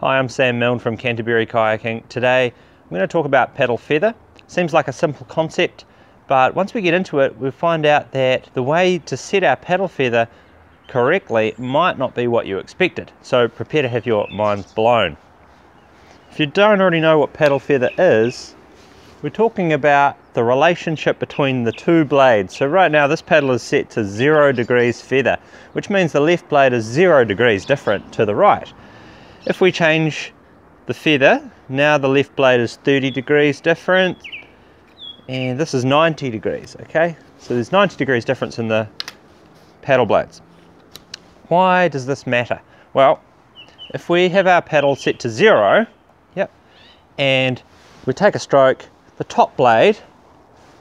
Hi, I'm Sam Milne from Canterbury Kayaking. Today I'm going to talk about paddle feather. Seems like a simple concept, but once we get into it, we find out that the way to set our paddle feather correctly might not be what you expected. So prepare to have your minds blown. If you don't already know what paddle feather is, we're talking about the relationship between the two blades. So right now this paddle is set to zero degrees feather, which means the left blade is zero degrees different to the right. If we change the feather, now the left blade is 30 degrees different, and this is 90 degrees, okay? So there's 90 degrees difference in the paddle blades. Why does this matter? Well, if we have our paddle set to zero, yep, and we take a stroke, the top blade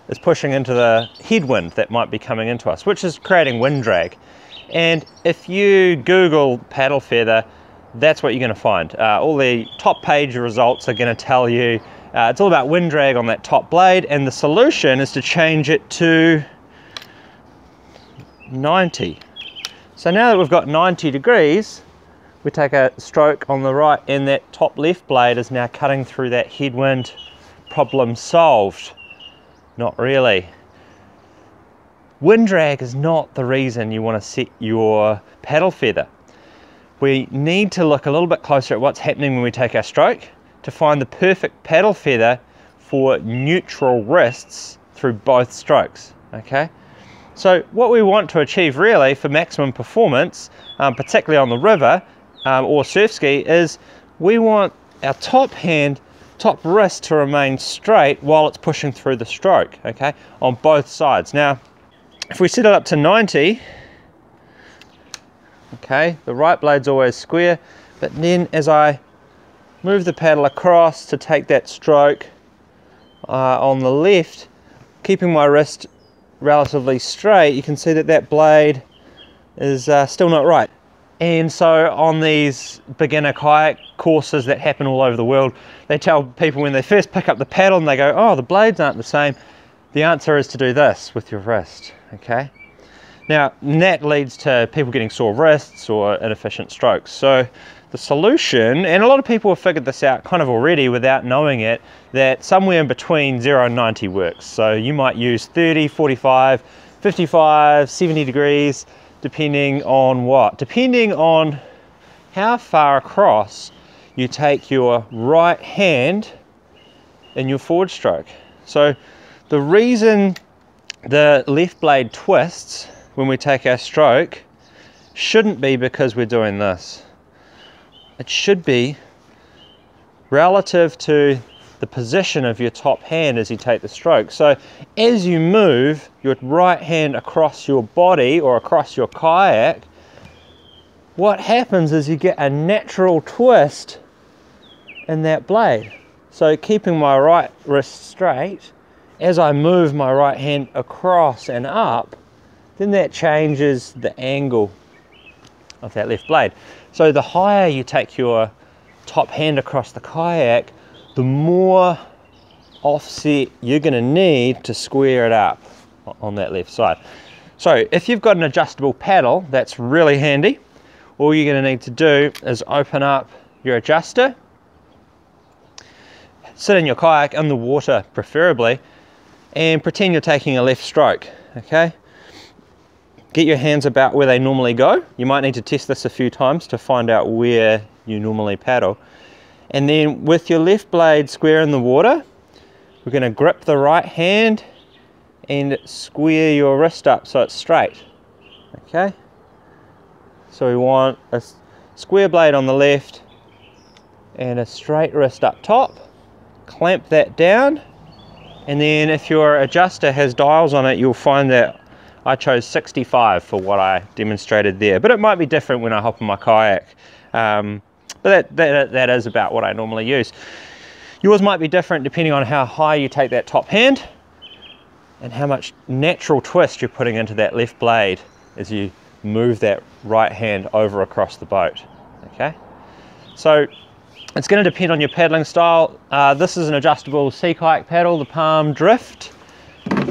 is pushing into the headwind that might be coming into us, which is creating wind drag. And if you Google paddle feather, that's what you're going to find. Uh, all the top page results are going to tell you uh, it's all about wind drag on that top blade, and the solution is to change it to 90. So now that we've got 90 degrees, we take a stroke on the right, and that top left blade is now cutting through that headwind. Problem solved. Not really. Wind drag is not the reason you want to set your paddle feather we need to look a little bit closer at what's happening when we take our stroke to find the perfect paddle feather for neutral wrists through both strokes, okay? So what we want to achieve really for maximum performance, um, particularly on the river um, or surf ski, is we want our top hand, top wrist to remain straight while it's pushing through the stroke, okay, on both sides. Now, if we set it up to 90, okay the right blade's always square but then as I move the paddle across to take that stroke uh, on the left keeping my wrist relatively straight you can see that that blade is uh, still not right. And so on these beginner kayak courses that happen all over the world they tell people when they first pick up the paddle and they go oh the blades aren't the same. The answer is to do this with your wrist okay now, that leads to people getting sore wrists or inefficient strokes. So the solution, and a lot of people have figured this out kind of already without knowing it, that somewhere in between 0 and 90 works. So you might use 30, 45, 55, 70 degrees, depending on what? Depending on how far across you take your right hand in your forward stroke. So the reason the left blade twists when we take our stroke shouldn't be because we're doing this. It should be relative to the position of your top hand as you take the stroke. So as you move your right hand across your body or across your kayak, what happens is you get a natural twist in that blade. So keeping my right wrist straight, as I move my right hand across and up, then that changes the angle of that left blade. So the higher you take your top hand across the kayak, the more offset you're gonna need to square it up on that left side. So if you've got an adjustable paddle, that's really handy. All you're gonna need to do is open up your adjuster, sit in your kayak in the water preferably, and pretend you're taking a left stroke, okay? Get your hands about where they normally go. You might need to test this a few times to find out where you normally paddle. And then with your left blade square in the water, we're gonna grip the right hand and square your wrist up so it's straight, okay? So we want a square blade on the left and a straight wrist up top. Clamp that down. And then if your adjuster has dials on it, you'll find that I chose 65 for what I demonstrated there, but it might be different when I hop in my kayak. Um, but that, that, that is about what I normally use. Yours might be different depending on how high you take that top hand and how much natural twist you're putting into that left blade as you move that right hand over across the boat, okay? So it's gonna depend on your paddling style. Uh, this is an adjustable sea kayak paddle, the Palm Drift.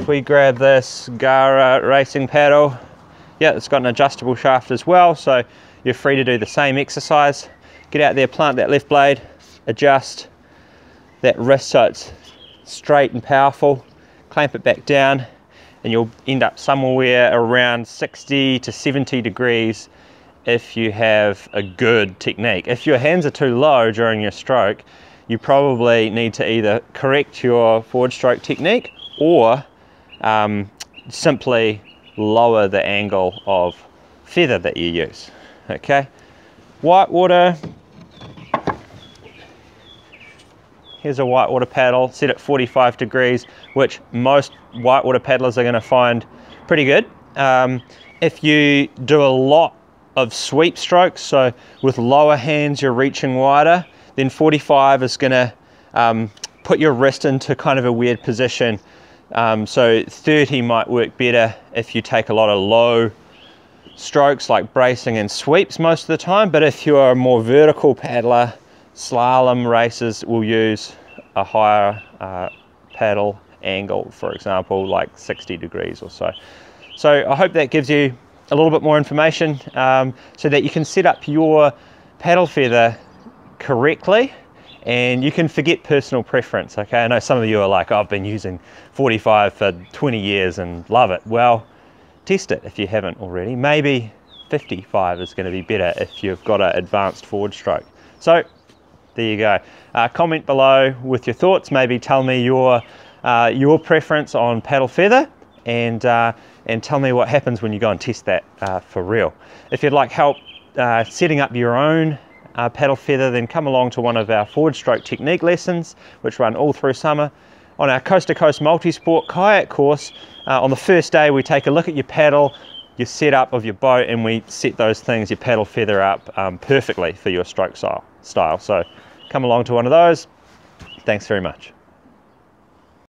We grab this Gara racing paddle, yeah, it's got an adjustable shaft as well, so you're free to do the same exercise. get out there, plant that left blade, adjust that wrist so it's straight and powerful, clamp it back down, and you'll end up somewhere around 60 to 70 degrees if you have a good technique. If your hands are too low during your stroke, you probably need to either correct your forward stroke technique or um, simply lower the angle of feather that you use. Okay, whitewater. Here's a whitewater paddle set at 45 degrees, which most whitewater paddlers are going to find pretty good. Um, if you do a lot of sweep strokes, so with lower hands you're reaching wider, then 45 is going to um, put your wrist into kind of a weird position. Um, so 30 might work better if you take a lot of low strokes like bracing and sweeps most of the time, but if you're a more vertical paddler, slalom races will use a higher uh, paddle angle, for example, like 60 degrees or so. So I hope that gives you a little bit more information um, so that you can set up your paddle feather correctly and you can forget personal preference okay? I know some of you are like oh, i've been using 45 for 20 years and love it. Well test it if you haven't already. Maybe 55 is going to be better if you've got an advanced forward stroke. So there you go. Uh, comment below with your thoughts. Maybe tell me your uh, your preference on paddle feather and uh, and tell me what happens when you go and test that uh, for real. If you'd like help uh, setting up your own uh, paddle feather, then come along to one of our forward stroke technique lessons, which run all through summer. On our coast to coast multi-sport kayak course, uh, on the first day we take a look at your paddle, your setup of your boat, and we set those things, your paddle feather up um, perfectly for your stroke style. So come along to one of those. Thanks very much.